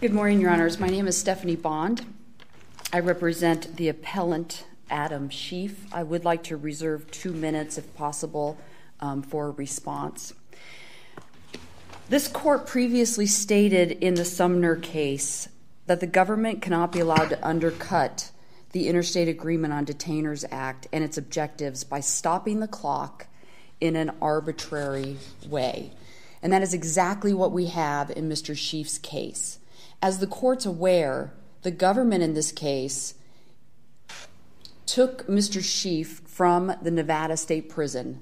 Good morning, Your Honors. My name is Stephanie Bond. I represent the appellant Adam Sheafe. I would like to reserve two minutes, if possible, um, for a response. This court previously stated in the Sumner case that the government cannot be allowed to undercut the Interstate Agreement on Detainers Act and its objectives by stopping the clock in an arbitrary way. And that is exactly what we have in Mr. Sheafe's case. As the court's aware, the government in this case took Mr. Sheafe from the Nevada State Prison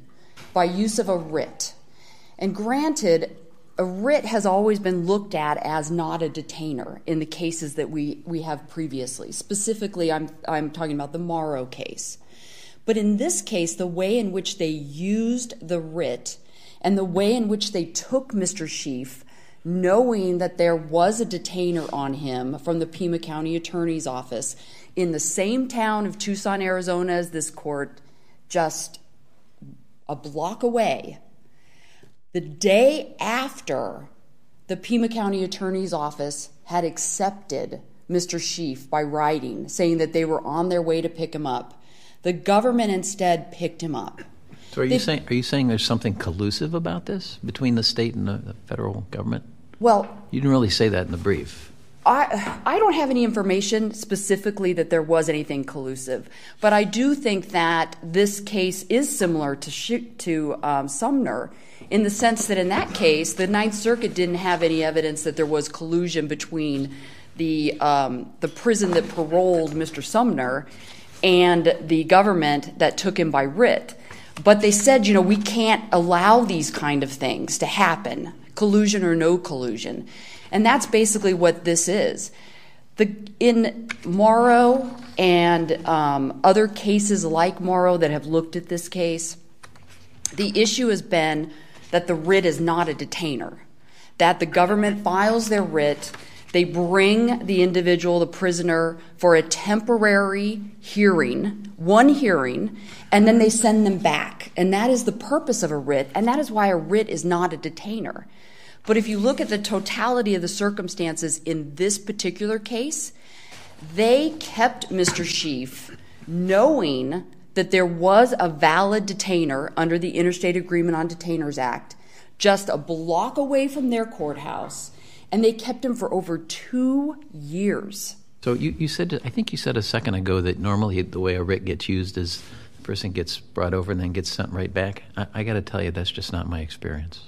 by use of a writ. And granted, a writ has always been looked at as not a detainer in the cases that we, we have previously. Specifically, I'm, I'm talking about the Morrow case. But in this case, the way in which they used the writ and the way in which they took Mr. Sheafe, knowing that there was a detainer on him from the Pima County Attorney's Office in the same town of Tucson, Arizona as this court, just a block away, the day after the Pima County Attorney's Office had accepted Mr. Sheafe by writing, saying that they were on their way to pick him up, the government instead picked him up. So are you saying are you saying there's something collusive about this between the state and the, the federal government? Well, you didn't really say that in the brief. I, I don't have any information specifically that there was anything collusive, but I do think that this case is similar to, to um, Sumner in the sense that in that case, the Ninth Circuit didn't have any evidence that there was collusion between the, um, the prison that paroled Mr. Sumner and the government that took him by writ. But they said, you know, we can't allow these kind of things to happen, collusion or no collusion. And that's basically what this is. The, in Mauro and um, other cases like Mauro that have looked at this case, the issue has been that the writ is not a detainer, that the government files their writ, they bring the individual, the prisoner, for a temporary hearing, one hearing, and then they send them back. And that is the purpose of a writ, and that is why a writ is not a detainer. But if you look at the totality of the circumstances in this particular case, they kept Mr. Sheafe knowing that there was a valid detainer under the Interstate Agreement on Detainers Act just a block away from their courthouse, and they kept him for over two years. So you, you said, I think you said a second ago that normally the way a writ gets used is the person gets brought over and then gets sent right back. I, I got to tell you, that's just not my experience.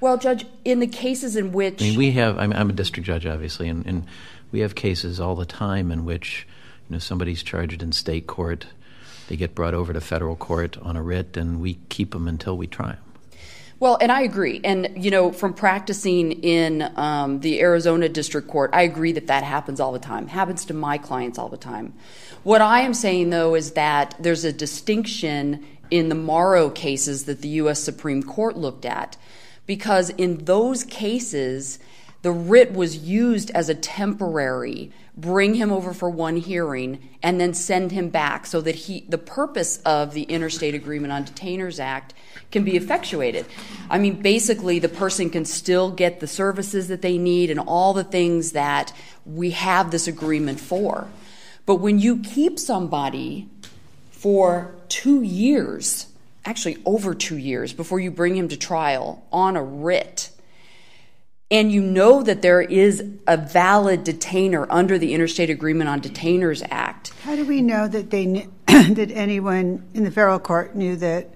Well, Judge, in the cases in which. I mean, we have, I'm, I'm a district judge, obviously, and, and we have cases all the time in which you know somebody's charged in state court they get brought over to federal court on a writ and we keep them until we try them well and i agree. And you know from practicing in um, the arizona district court i agree that that happens all the time. Happens to my clients all the time. What i am saying though is that there's a distinction in the Mauro cases that the u.s supreme court looked at because in those cases the writ was used as a temporary bring him over for one hearing and then send him back so that he the purpose of the interstate agreement on detainers act can be effectuated. I mean basically the person can still get the services that they need and all the things that we have this agreement for. But when you keep somebody for 2 years actually over 2 years before you bring him to trial on a writ and you know that there is a valid detainer under the Interstate Agreement on Detainers Act. How do we know that they that anyone in the federal court knew that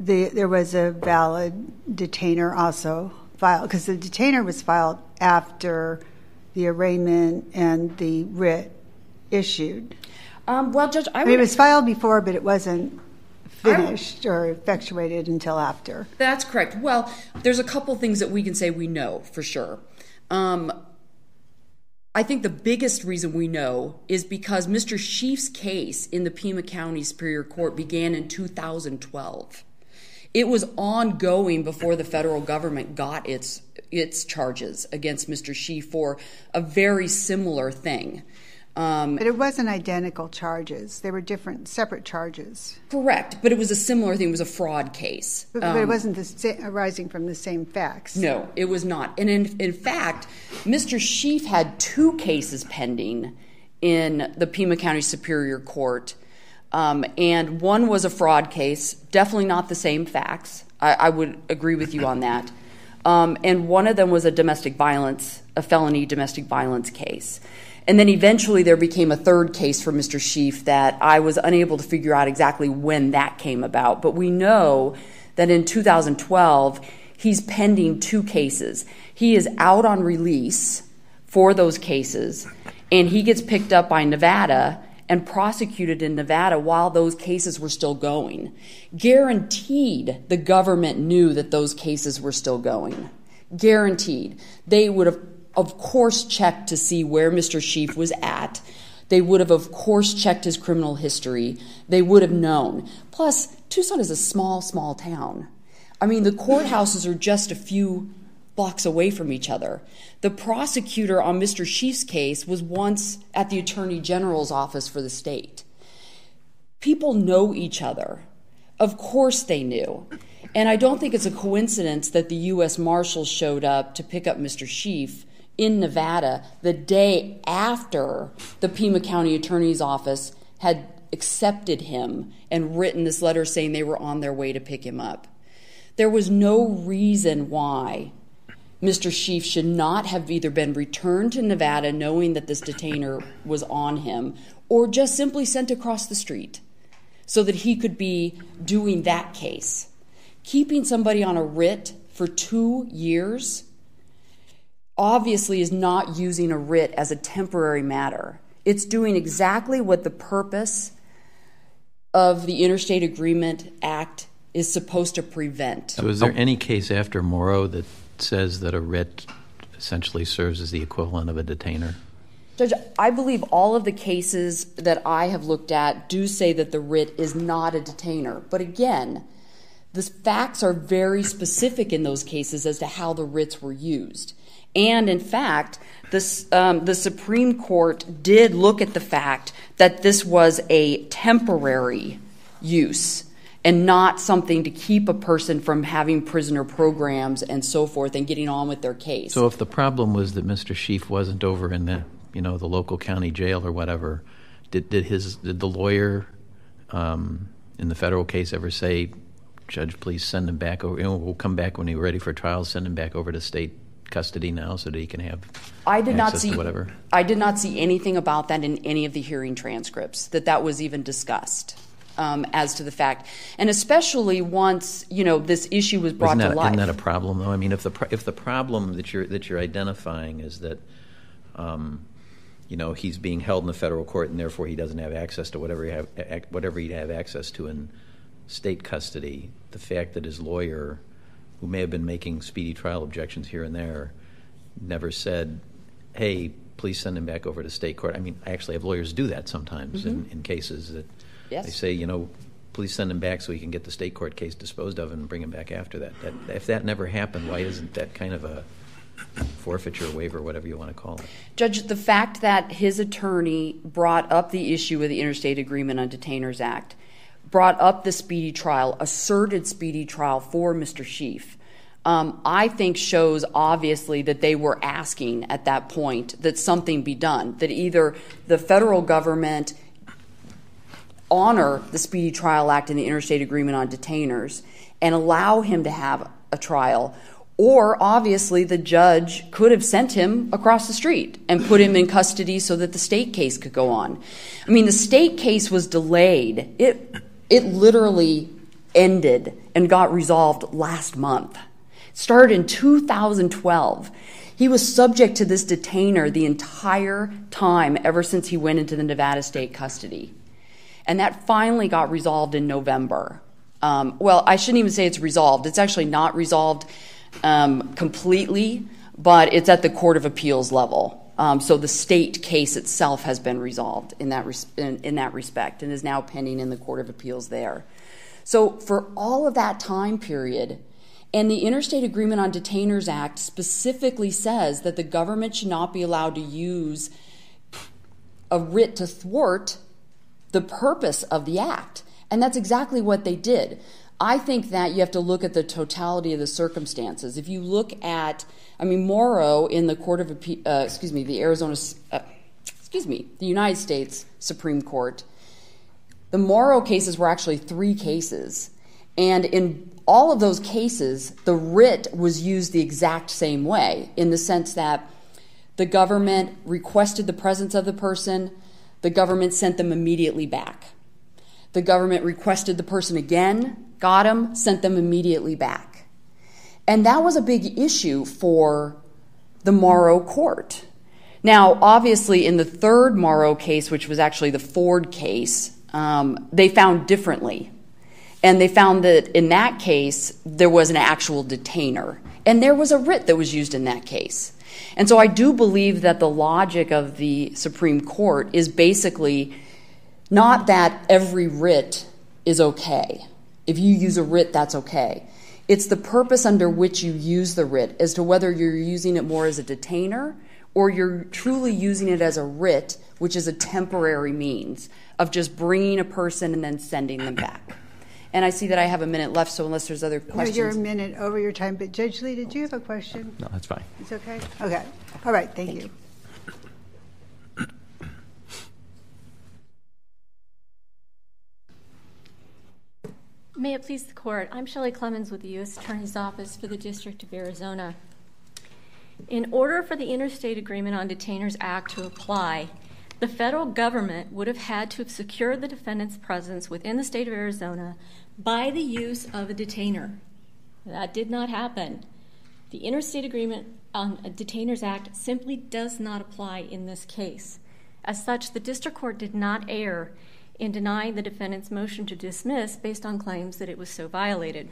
the, there was a valid detainer also filed? Because the detainer was filed after the arraignment and the writ issued. Um, well, Judge, I, I mean, it was filed before, but it wasn't finished or effectuated until after. That's correct. Well, there's a couple things that we can say we know for sure. Um, I think the biggest reason we know is because Mr. Sheafe's case in the Pima County Superior Court began in 2012. It was ongoing before the federal government got its its charges against Mr. Sheafe for a very similar thing. Um, but it wasn't identical charges. They were different, separate charges. Correct, but it was a similar thing. It was a fraud case. But, um, it wasn't the, arising from the same facts. No, it was not. And in, in fact, Mr. Sheafe had two cases pending in the Pima County Superior Court. Um, and one was a fraud case, definitely not the same facts. I, I would agree with you on that. Um, and one of them was a domestic violence, a felony domestic violence case. And then eventually there became a third case for Mr. Sheafe that I was unable to figure out exactly when that came about. But we know that in 2012, he's pending two cases. He is out on release for those cases, and he gets picked up by Nevada and prosecuted in Nevada while those cases were still going. Guaranteed the government knew that those cases were still going. Guaranteed. They would have of course, checked to see where Mr. Sheafe was at. They would have, of course, checked his criminal history. They would have known. Plus, Tucson is a small, small town. I mean, the courthouses are just a few blocks away from each other. The prosecutor on Mr. Sheafe's case was once at the Attorney General's office for the state. People know each other. Of course, they knew. And I don't think it's a coincidence that the U.S. Marshals showed up to pick up Mr. Sheafe in Nevada the day after the Pima County Attorney's Office had accepted him and written this letter saying they were on their way to pick him up. There was no reason why Mr. Sheafe should not have either been returned to Nevada knowing that this detainer was on him or just simply sent across the street so that he could be doing that case. Keeping somebody on a writ for two years obviously is not using a writ as a temporary matter. It's doing exactly what the purpose of the Interstate Agreement Act is supposed to prevent. So, is there any case after Mauro that says that a writ essentially serves as the equivalent of a detainer? Judge, I believe all of the cases that I have looked at do say that the writ is not a detainer. But again, the facts are very specific in those cases as to how the writs were used. And in fact, this, um, the Supreme Court did look at the fact that this was a temporary use and not something to keep a person from having prisoner programs and so forth and getting on with their case. So if the problem was that Mr. Sheafe wasn't over in the you know the local county jail or whatever, did did his did the lawyer um, in the federal case ever say, Judge, please send him back over. You know, we'll come back when he's ready for trial. Send him back over to state custody now so that he can have I did not see whatever? I did not see anything about that in any of the hearing transcripts that that was even discussed. Um, as to the fact, and especially once you know this issue was brought that, to light. Isn't that a problem, though? I mean, if the if the problem that you're that you're identifying is that, um, you know, he's being held in the federal court and therefore he doesn't have access to whatever he have whatever he'd have access to in state custody. The fact that his lawyer who may have been making speedy trial objections here and there never said, hey, please send him back over to state court. I mean, I actually have lawyers do that sometimes mm-hmm. in, in, cases that yes. they say, you know, please send him back so he can get the state court case disposed of and bring him back after that. that if that never happened, why isn't that kind of a forfeiture waiver, whatever you want to call it. Judge, the fact that his attorney brought up the issue of the Interstate Agreement on Detainers Act brought up the speedy trial, asserted speedy trial for Mr. Sheafe, um, I think shows obviously that they were asking at that point that something be done, that either the federal government honor the Speedy Trial Act and the Interstate Agreement on Detainers and allow him to have a trial, or obviously the judge could have sent him across the street and put him in custody so that the state case could go on. I mean, the state case was delayed. It it literally ended and got resolved last month. Started in 2012. He was subject to this detainer the entire time ever since he went into the Nevada state custody. And that finally got resolved in November. Um, well, I shouldn't even say it's resolved. It's actually not resolved um, completely, but it's at the Court of Appeals level. Um, so the state case itself has been resolved in that, respect and is now pending in the Court of Appeals there. So for all of that time period, and the Interstate Agreement on Detainers Act specifically says that the government should not be allowed to use a writ to thwart the purpose of the act. And that's exactly what they did. I think that you have to look at the totality of the circumstances. If you look at, I mean, Mauro in the Court of, uh, excuse me, the Arizona, uh, excuse me, the United States Supreme Court, the Mauro cases were actually three cases. And in all of those cases, the writ was used the exact same way in the sense that the government requested the presence of the person, the government sent them immediately back. The government requested the person again, got them, sent them immediately back. And that was a big issue for the Mauro court. Now, obviously, in the third Mauro case, which was actually the Ford case, um, they found differently. And they found that in that case, there was an actual detainer. And there was a writ that was used in that case. And so I do believe that the logic of the Supreme Court is basically not that every writ is okay. If you use a writ, that's okay. It's the purpose under which you use the writ as to whether you're using it more as a detainer or you're truly using it as a writ, which is a temporary means of just bringing a person and then sending them back. And I see that I have a minute left, so unless there's other questions. No, you're a minute over your time. But Judge Lee, did you have a question? No, that's fine. It's okay? Okay. All right, thank, thank you. you. May it please the court, I'm Shelley Clemens with the U.S. Attorney's Office for the District of Arizona. In order for the Interstate Agreement on Detainers Act to apply, the federal government would have had to have secured the defendant's presence within the state of Arizona by the use of a detainer. That did not happen. The Interstate Agreement on Detainers Act simply does not apply in this case. As such, the district court did not err in denying the defendant's motion to dismiss based on claims that it was so violated.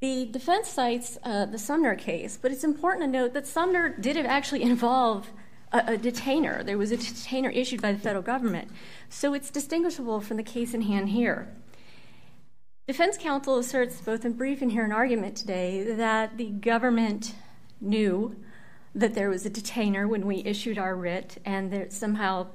The defense cites uh, the Sumner case, but it's important to note that Sumner did actually involve a, a, detainer. There was a detainer issued by the federal government. So it's distinguishable from the case in hand here. Defense counsel asserts, both in brief and here in argument today, that the government knew that there was a detainer when we issued our writ and that somehow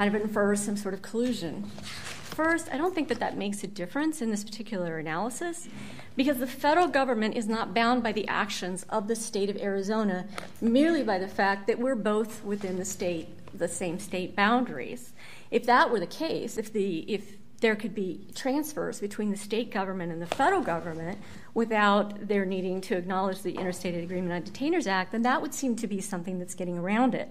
kind of infers some sort of collusion. First, I don't think that that makes a difference in this particular analysis because the federal government is not bound by the actions of the state of Arizona merely by the fact that we're both within the state, the same state boundaries. If that were the case, if the if there could be transfers between the state government and the federal government without their needing to acknowledge the Interstate Agreement on Detainers Act, then that would seem to be something that's getting around it.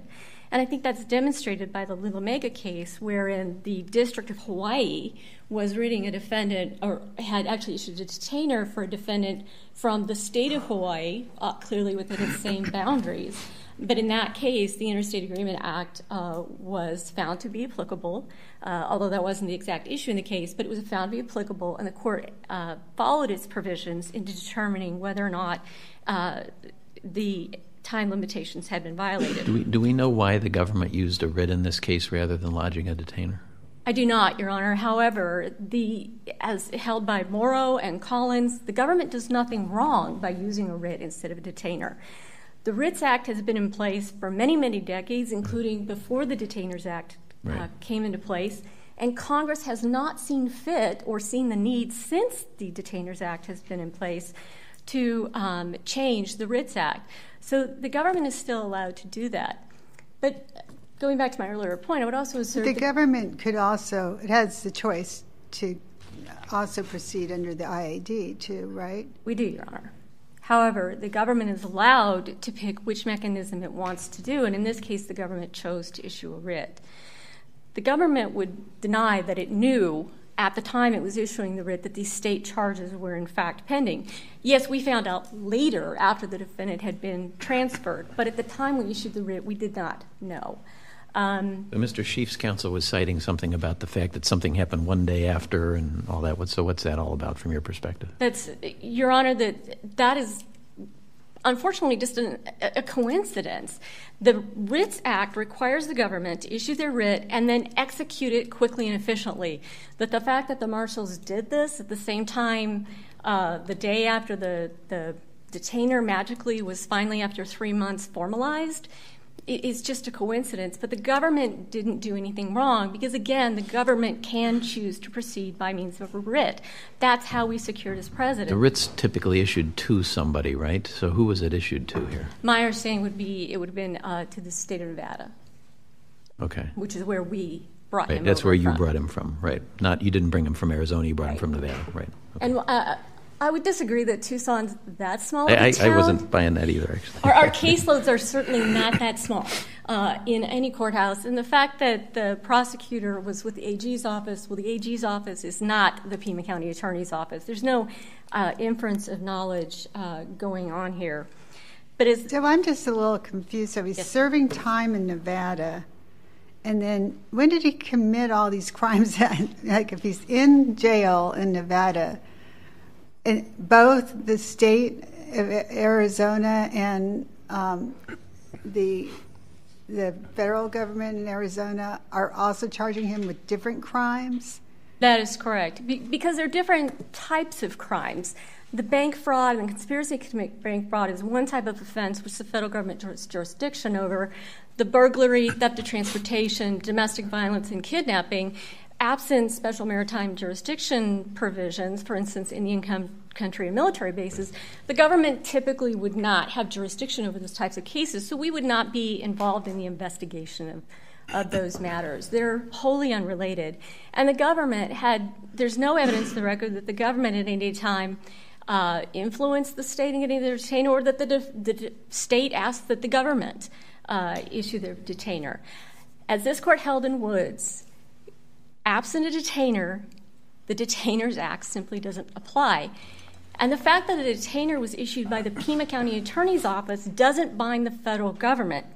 And I think that's demonstrated by the Lualemaga case, wherein the District of Hawaii was reading a defendant, or had actually issued a detainer for a defendant from the state of Hawaii, uh, clearly within its same boundaries. But in that case, the Interstate Agreement Act uh, was found to be applicable, uh, although that wasn't the exact issue in the case, but it was found to be applicable, and the court uh, followed its provisions in determining whether or not uh, the time limitations had been violated. Do we, do we know why the government used a writ in this case rather than lodging a detainer? I do not, Your Honor. However, the, as held by Mauro and Collins, the government does nothing wrong by using a writ instead of a detainer. The Writs Act has been in place for many, many decades, including before the Detainers Act uh, right. uh, came into place. And Congress has not seen fit or seen the need since the Detainers Act has been in place to um, change the Writs Act. So the government is still allowed to do that. But going back to my earlier point, I would also assert the government could also, it has the choice to also proceed under the IAD, too, right? We do, Your Honor. However, the government is allowed to pick which mechanism it wants to do, and in this case, the government chose to issue a writ. The government would deny that it knew at the time it was issuing the writ that these state charges were in fact pending. Yes, we found out later after the defendant had been transferred, but at the time we issued the writ, we did not know. Um, Mr. Sheafe's counsel was citing something about the fact that something happened one day after and all that. So what's that all about from your perspective? That's, Your Honor, that that is unfortunately just an, a coincidence. The Writs Act requires the government to issue their writ and then execute it quickly and efficiently. But the fact that the marshals did this at the same time, uh, the day after the, the detainer magically was finally, after three months, formalized is just a coincidence. But the government didn't do anything wrong because, again, the government can choose to proceed by means of a writ. That's how we secured as president. The writ's typically issued to somebody, right? So who was it issued to here? My understanding would be it would have been uh, to the state of Nevada. Okay. Which is where we brought right. him. That's where you brought him from, right? Not you didn't bring him from Arizona. You brought him from Nevada, right? And uh, I would disagree that Tucson's that small. I, I, wasn't buying that either, actually. our, our caseloads are certainly not that small uh, in any courthouse. And the fact that the prosecutor was with the AG's office, well, the AG's office is not the Pima County Attorney's office. There's no uh, inference of knowledge uh, going on here. But is so I'm just a little confused. So he's Yes. serving time in Nevada, and then when did he commit all these crimes? like if he's in jail in Nevada, and both the state of Arizona and um, the the federal government in Arizona are also charging him with different crimes. That is correct. Be- because there are different types of crimes. The bank fraud and conspiracy to commit bank fraud is one type of offense which the federal government has jurisdiction over. The burglary, theft of transportation, domestic violence, and kidnapping, absent special maritime jurisdiction provisions, for instance, in the Indian com- country and military bases, the government typically would not have jurisdiction over those types of cases. So we would not be involved in the investigation of of those matters. They're wholly unrelated. And the government had, there's no evidence in the record that the government at any time uh, influenced the state in getting the detainer or that the, de- the de- state asked that the government uh, issue the detainer. As this court held in Woods, absent a detainer, the Detainers Act simply doesn't apply. And the fact that a detainer was issued by the Pima County Attorney's Office doesn't bind the federal government.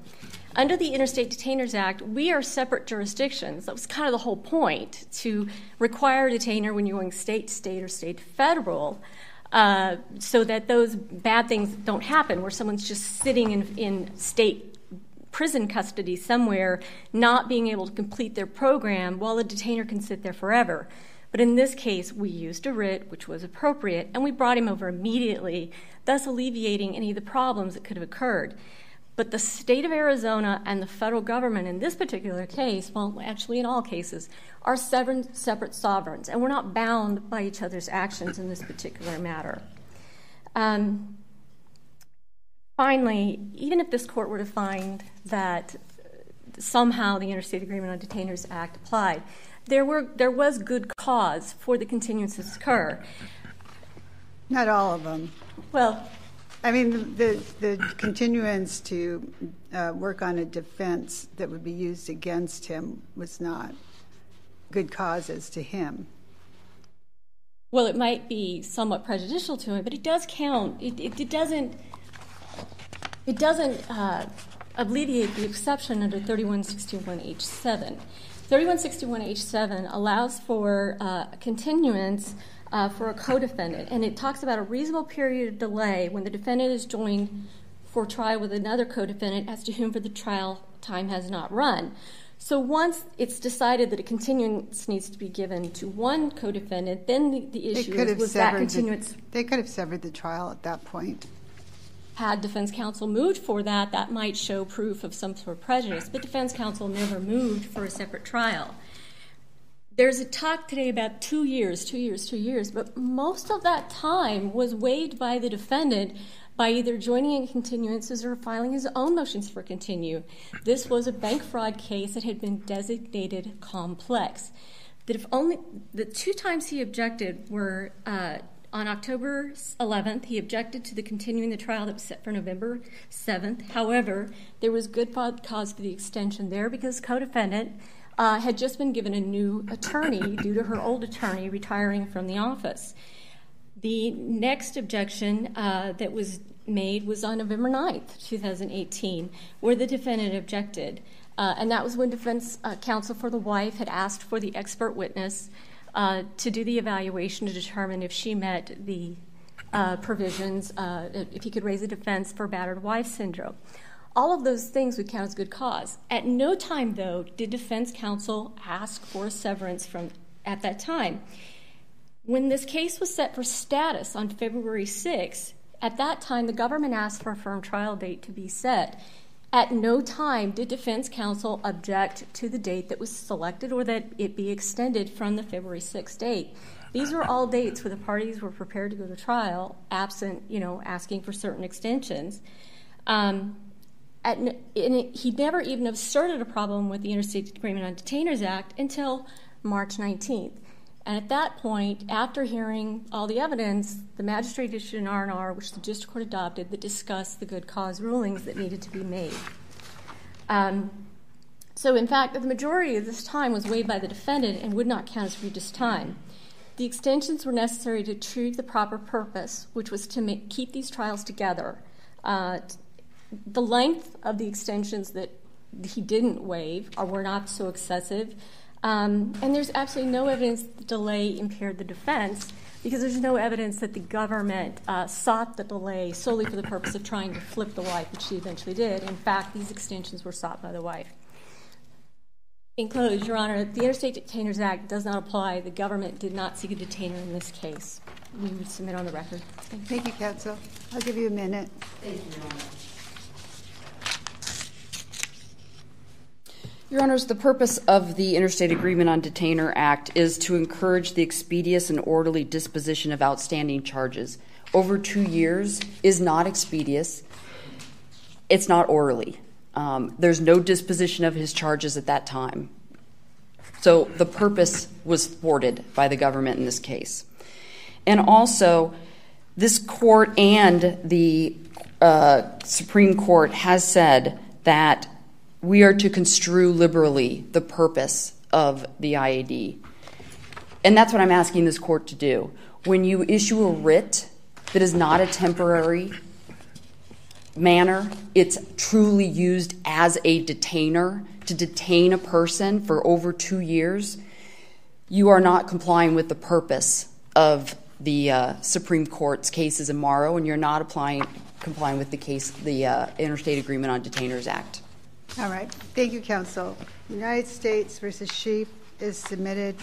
Under the Interstate Detainers Act, we are separate jurisdictions. That was kind of the whole point to require a detainer when you're going state, state, or state federal, uh, so that those bad things don't happen, where someone's just sitting in, in state prison custody somewhere, not being able to complete their program while the detainer can sit there forever. But in this case, we used a writ, which was appropriate, and we brought him over immediately, thus alleviating any of the problems that could have occurred. But the state of Arizona and the federal government in this particular case, well, actually in all cases, are seven separate sovereigns, and we're not bound by each other's actions in this particular matter. Um, Finally, even if this court were to find that somehow the Interstate Agreement on Detainers Act applied, there, were, there was good cause for the continuance to occur. Not all of them. Well, I mean, the, the continuance to uh, work on a defense that would be used against him was not good causes to him. Well, it might be somewhat prejudicial to him, but it does count. It, it, it doesn't. It doesn't uh, alleviate the exception under 3161H7. 3161H7 allows for uh, continuance uh, for a co-defendant, and it talks about a reasonable period of delay when the defendant is joined for trial with another co-defendant as to whom for the trial time has not run. So once it's decided that a continuance needs to be given to one co-defendant, then the, issue is that continuance the, they could have severed the trial at that point. Had defense counsel moved for that, that might show proof of some sort of prejudice. But defense counsel never moved for a separate trial. There's a talk today about two years, two years, two years, but most of that time was waived by the defendant by either joining in continuances or filing his own motions for continue. This was a bank fraud case that had been designated complex. That if only the two times he objected were uh, on October 11th, he objected to the continuing the trial that was set for November 7th. However, there was good cause for the extension there because co-defendant uh, had just been given a new attorney due to her old attorney retiring from the office. The next objection uh, that was made was on November 9th, 2018, where the defendant objected. Uh, and that was when defense uh, counsel for the wife had asked for the expert witness to do the evaluation to determine if she met the uh, provisions, uh, if he could raise a defense for battered wife syndrome. All of those things would count as good cause. At no time, though, did defense counsel ask for severance from at that time. When this case was set for status on February 6, at that time the government asked for a firm trial date to be set. At no time did defense counsel object to the date that was selected or that it be extended from the February 6th date. These were all dates where the parties were prepared to go to trial, absent, you know, asking for certain extensions. Um, he never even asserted a problem with the Interstate Agreement on Detainers Act until March 19th. And at that point, after hearing all the evidence, the magistrate issued an R&R, which the district court adopted, that discussed the good cause rulings that needed to be made. Um, so, in fact, the majority of this time was waived by the defendant and would not count as Regis time. The extensions were necessary to achieve the proper purpose, which was to make, keep these trials together. Uh, the length of the extensions that he didn't waive were not so excessive. Um, and there's absolutely no evidence the delay impaired the defense because there's no evidence that the government uh, sought the delay solely for the purpose of trying to flip the wife, which she eventually did. In fact, these extensions were sought by the wife. In close, Your Honor, the Interstate Detainers Act does not apply. The government did not seek a detainer in this case. We would submit on the record. Thank you, Thank you counsel. I'll give you a minute. Thank you, Your Honor. Your Honors, the purpose of the Interstate Agreement on Detainer Act is to encourage the expeditious and orderly disposition of outstanding charges. Over two years is not expeditious, it's not orderly. Um, there's no disposition of his charges at that time. So the purpose was thwarted by the government in this case. And also, this court and the uh, Supreme Court has said that we are to construe liberally the purpose of the IAD. And that's what I'm asking this court to do. When you issue a writ that is not a temporary manner, it's truly used as a detainer to detain a person for over two years, you are not complying with the purpose of the uh, Supreme Court's cases in Mauro, and you're not applying complying with the case, the uh, Interstate Agreement on Detainers Act. All right. Thank you, counsel. United States versus Sheafe is submitted.